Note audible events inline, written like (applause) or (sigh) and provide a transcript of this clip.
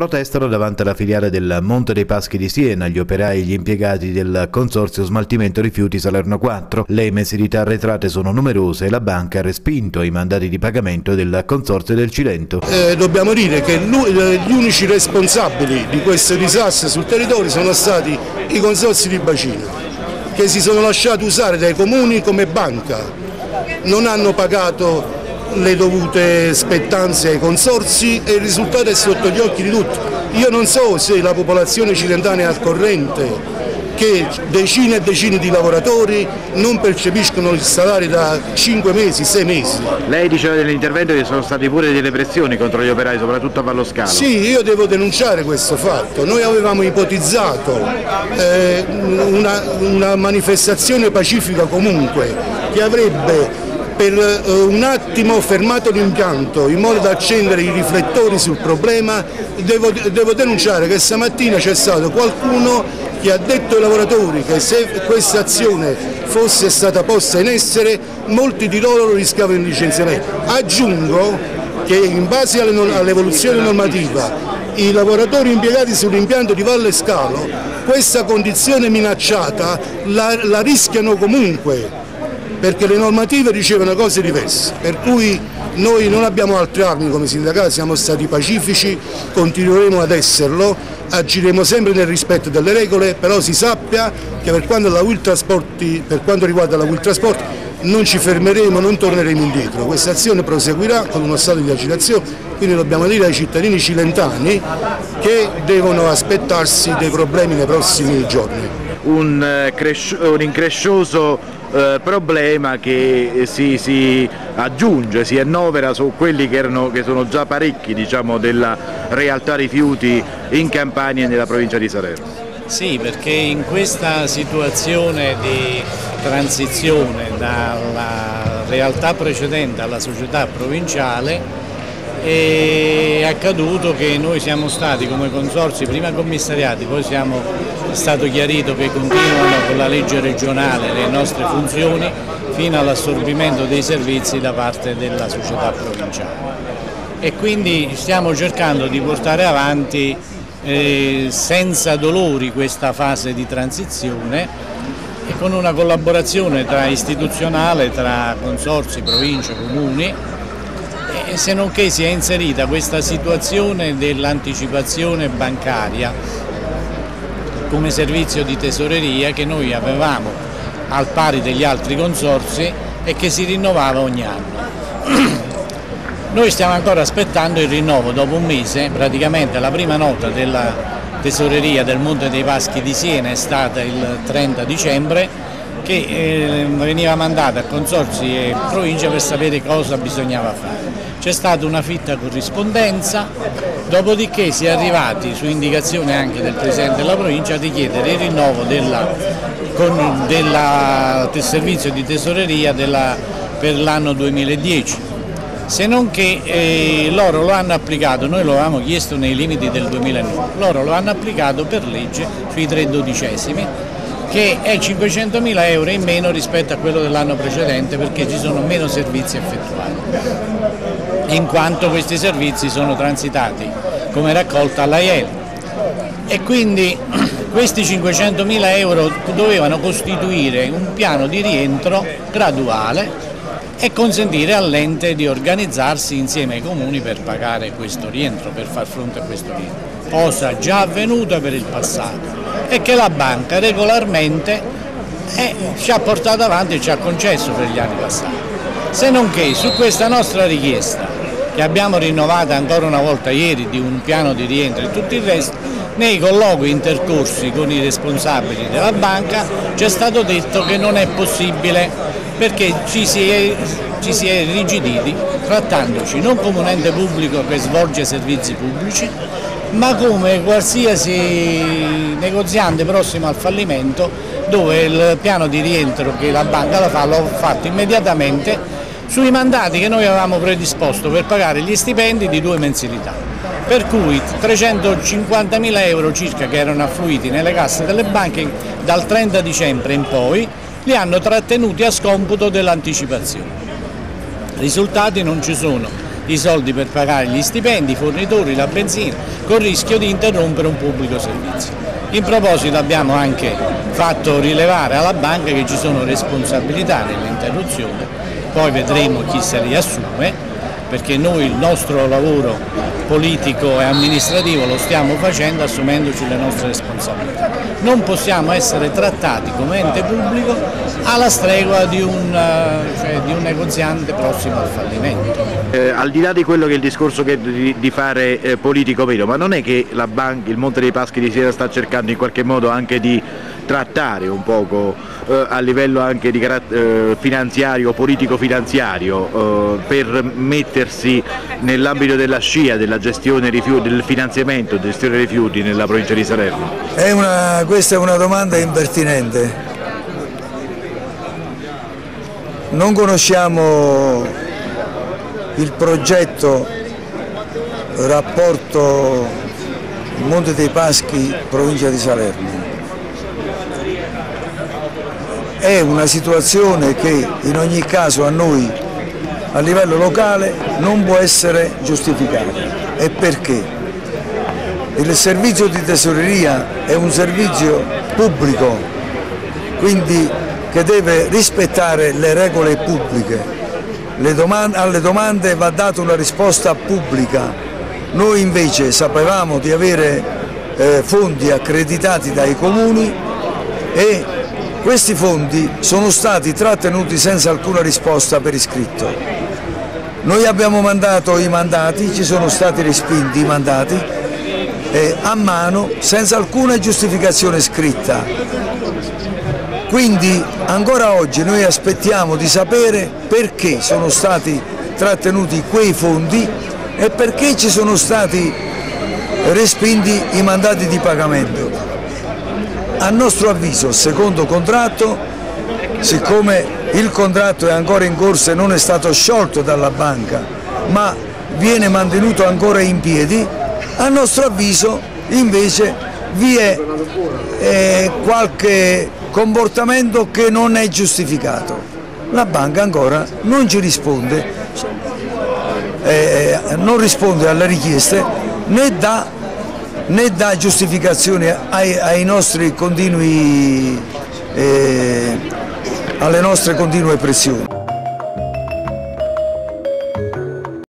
Protestano davanti alla filiale del Monte dei Paschi di Siena gli operai e gli impiegati del Consorzio Smaltimento Rifiuti Salerno 4. Le mensilità arretrate sono numerose e la banca ha respinto i mandati di pagamento del Consorzio del Cilento. Eh, dobbiamo dire che gli unici responsabili di questo disastro sul territorio sono stati i consorzi di bacino che si sono lasciati usare dai comuni come banca, non hanno pagato le dovute spettanze ai consorsi e il risultato è sotto gli occhi di tutti. Io non so se la popolazione cilentana è al corrente che decine e decine di lavoratori non percepiscono il salario da 5 mesi, 6 mesi. Lei diceva nell'intervento che sono state pure delle pressioni contro gli operai, soprattutto a Valloscalo. Sì, io devo denunciare questo fatto. Noi avevamo ipotizzato eh, una, una manifestazione pacifica comunque che avrebbe per eh, un attimo fermato l'impianto in modo da accendere i riflettori sul problema, devo, devo denunciare che stamattina c'è stato qualcuno che ha detto ai lavoratori che se questa azione fosse stata posta in essere molti di loro rischiavano il licenziamento. Aggiungo che in base all'evoluzione normativa i lavoratori impiegati sull'impianto di Valle Scalo questa condizione minacciata la, la rischiano comunque perché le normative ricevono cose diverse, per cui noi non abbiamo altre armi come sindacati, siamo stati pacifici, continueremo ad esserlo, agiremo sempre nel rispetto delle regole, però si sappia che per quanto, per quanto riguarda la Will Trasport non ci fermeremo, non torneremo indietro, questa azione proseguirà con uno stato di agitazione, quindi dobbiamo dire ai cittadini cilentani che devono aspettarsi dei problemi nei prossimi giorni. Un, eh, un increscioso eh, problema che si, si, aggiunge, si annovera su quelli che, erano, che sono già parecchi diciamo, della realtà rifiuti in Campania e nella provincia di Salerno. Sì, perché in questa situazione di transizione dalla realtà precedente alla società provinciale è accaduto che noi siamo stati come consorsi prima commissariati, poi siamo, è stato chiarito che continuano con la legge regionale le nostre funzioni fino all'assorbimento dei servizi da parte della società provinciale. E quindi stiamo cercando di portare avanti eh, senza dolori questa fase di transizione e con una collaborazione tra istituzionale, tra consorsi, province, comuni se non che si è inserita questa situazione dell'anticipazione bancaria come servizio di tesoreria che noi avevamo al pari degli altri consorsi e che si rinnovava ogni anno. (clears throat) Noi stiamo ancora aspettando il rinnovo, dopo un mese praticamente la prima nota della tesoreria del Monte dei Paschi di Siena è stata il 30 dicembre che eh, veniva mandata a consorsi e provincia per sapere cosa bisognava fare c'è stata una fitta corrispondenza, dopodiché si è arrivati su indicazione anche del Presidente della provincia a richiedere il rinnovo della, con, della, del servizio di tesoreria della, per l'anno 2010 se non che eh, loro lo hanno applicato, noi lo avevamo chiesto nei limiti del 2009, loro lo hanno applicato per legge sui tre dodicesimi che è 500.000 euro in meno rispetto a quello dell'anno precedente perché ci sono meno servizi effettuati in quanto questi servizi sono transitati come raccolta all'AIEL e quindi (clears throat) questi 500.000 euro dovevano costituire un piano di rientro graduale e consentire all'ente di organizzarsi insieme ai comuni per pagare questo rientro, per far fronte a questo rientro, cosa già avvenuta per il passato e che la banca regolarmente eh, ci ha portato avanti e ci ha concesso per gli anni passati. Se non che su questa nostra richiesta che abbiamo rinnovato ancora una volta ieri di un piano di rientro e tutto il resto, nei colloqui intercorsi con i responsabili della banca ci è stato detto che non è possibile perché ci si è, ci si è rigiditi trattandoci non come un ente pubblico che svolge servizi pubblici ma come qualsiasi negoziante prossimo al fallimento dove il piano di rientro che la banca la fa l'ho fatto immediatamente sui mandati che noi avevamo predisposto per pagare gli stipendi di due mensilità. Per cui 350.000 euro circa che erano affluiti nelle casse delle banche dal 30 dicembre in poi li hanno trattenuti a scomputo dell'anticipazione. Risultati non ci sono. i soldi per pagare gli stipendi, i fornitori, la benzina, con rischio di interrompere un pubblico servizio. In proposito abbiamo anche fatto rilevare alla banca che ci sono responsabilità nell'interruzione, poi vedremo chi se li assume, perché noi il nostro lavoro politico e amministrativo lo stiamo facendo assumendoci le nostre responsabilità. Non possiamo essere trattati come ente pubblico alla stregua di un, eh, cioè di un negoziante prossimo al fallimento. Eh, al di là di quello che è il discorso che di, di fare eh, politico vero, ma non è che banca, il Monte dei Paschi di Siena sta cercando in qualche modo anche di trattare un poco eh, a livello anche di eh, finanziario, politico-finanziario, eh, per mettersi nell'ambito della scia della gestione rifiuti, del finanziamento, gestione rifiuti nella provincia di Salerno? È una, questa è una domanda impertinente. Non conosciamo il progetto rapporto Monte dei Paschi, provincia di Salerno è una situazione che in ogni caso a noi a livello locale non può essere giustificata. E perché? Il servizio di tesoreria è un servizio pubblico, quindi che deve rispettare le regole pubbliche. Le domande, alle domande va data una risposta pubblica. Noi invece sapevamo di avere eh, fondi accreditati dai comuni e questi fondi sono stati trattenuti senza alcuna risposta per iscritto. Noi abbiamo mandato i mandati, ci sono stati respinti i mandati eh, a mano senza alcuna giustificazione scritta. Quindi ancora oggi noi aspettiamo di sapere perché sono stati trattenuti quei fondi e perché ci sono stati respinti i mandati di pagamento. A nostro avviso, secondo contratto, siccome il contratto è ancora in corso e non è stato sciolto dalla banca, ma viene mantenuto ancora in piedi, a nostro avviso invece vi è eh, qualche comportamento che non è giustificato. La banca ancora non ci risponde, eh, non risponde alle richieste né dà né dà giustificazione ai, ai nostri continui, eh, alle nostre continue pressioni.